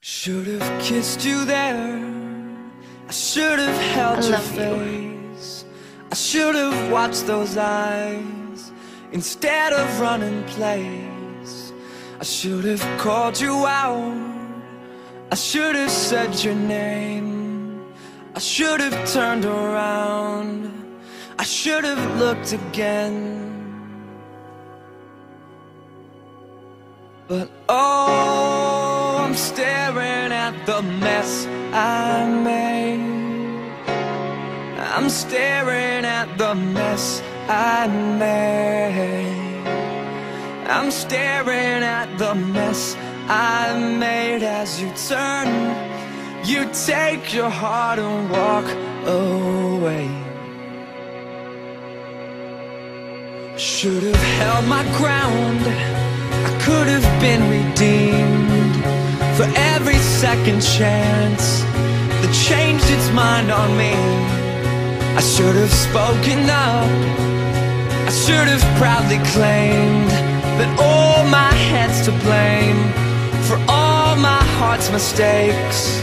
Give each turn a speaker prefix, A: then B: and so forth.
A: Should have kissed you there. I should have held your
B: love you.
A: face. I should have watched those eyes instead of running place. I should have called you out. I should have said your name. I should have turned around. I should have looked again. But oh, I'm staring at the mess I made. I'm staring at the mess I made. I'm staring at the mess I made as you turn. You take your heart and walk away. Should have held my ground. I could have been redeemed second chance that changed its mind on me. I should have spoken up. I should have proudly claimed that all my head's to blame for all my heart's mistakes.